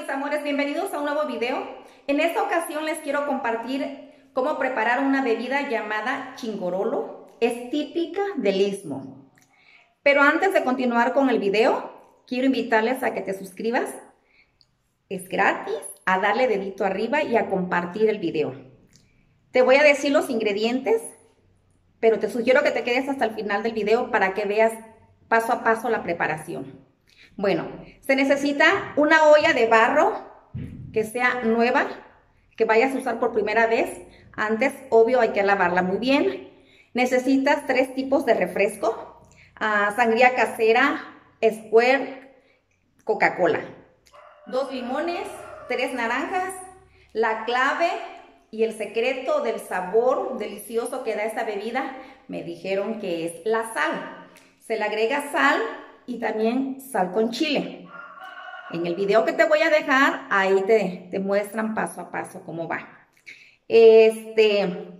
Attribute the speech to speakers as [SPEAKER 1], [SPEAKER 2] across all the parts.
[SPEAKER 1] mis amores, bienvenidos a un nuevo video. En esta ocasión les quiero compartir cómo preparar una bebida llamada chingorolo. Es típica del Istmo. Pero antes de continuar con el video, quiero invitarles a que te suscribas. Es gratis, a darle dedito arriba y a compartir el video. Te voy a decir los ingredientes, pero te sugiero que te quedes hasta el final del video para que veas paso a paso la preparación. Bueno, se necesita una olla de barro que sea nueva, que vayas a usar por primera vez. Antes, obvio, hay que lavarla muy bien. Necesitas tres tipos de refresco. Ah, sangría casera, Square, Coca-Cola. Dos limones, tres naranjas. La clave y el secreto del sabor delicioso que da esta bebida, me dijeron que es la sal. Se le agrega sal y también sal con chile. En el video que te voy a dejar, ahí te, muestran paso a paso cómo va. Este,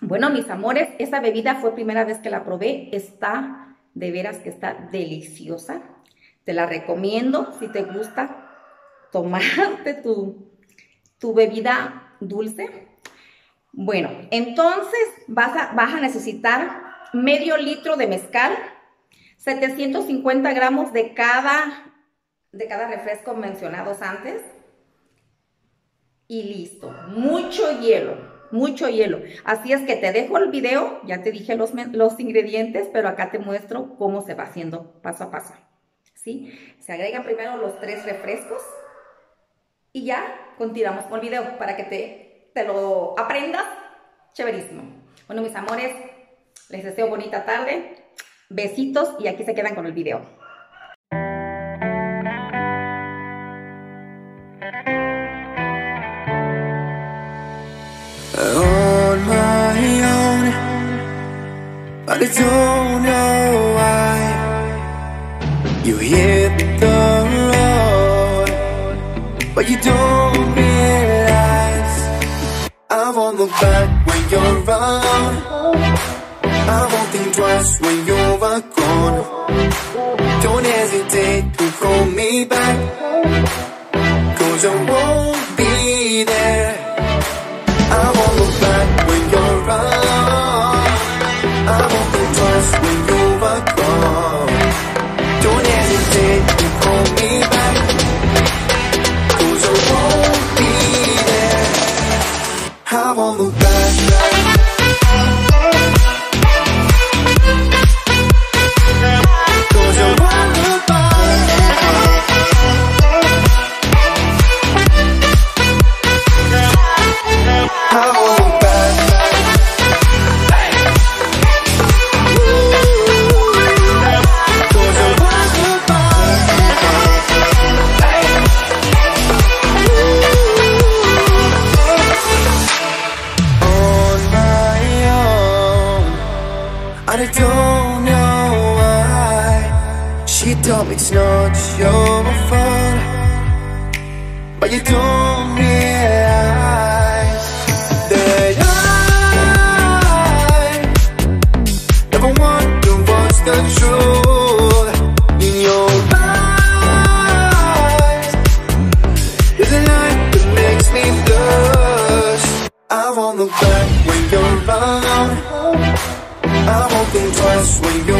[SPEAKER 1] bueno, mis amores, esta bebida fue primera vez que la probé. Está, de veras que está deliciosa. Te la recomiendo si te gusta tomarte tu, tu bebida dulce. Bueno, entonces vas a, vas a necesitar medio litro de mezcal, 750 gramos de cada, de cada refresco mencionados antes. Y listo. Mucho hielo, mucho hielo. Así es que te dejo el video, ya te dije los, los ingredientes, pero acá te muestro cómo se va haciendo paso a paso. ¿Sí? Se agregan primero los tres refrescos y ya continuamos con el video para que te, te lo aprendas. Chéverísimo. Bueno, mis amores, les deseo bonita tarde. Besitos y aquí se quedan con el video. On my own, but I don't know why you hit the road, but you don't realize I won't look back when you're around. Think twice when you're gone Don't hesitate to call me back. Cause I won't it's not your fault. But you don't realize That I Never wonder what's the truth In your eyes. There's a light that makes me blush I won't look back when you're around I won't think twice when you're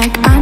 [SPEAKER 2] Like I